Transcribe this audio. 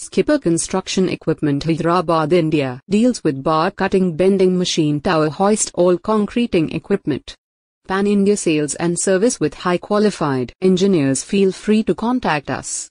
Skipper Construction Equipment Hyderabad India deals with bar cutting bending machine tower hoist all concreting equipment. Pan India sales and service with high qualified engineers feel free to contact us.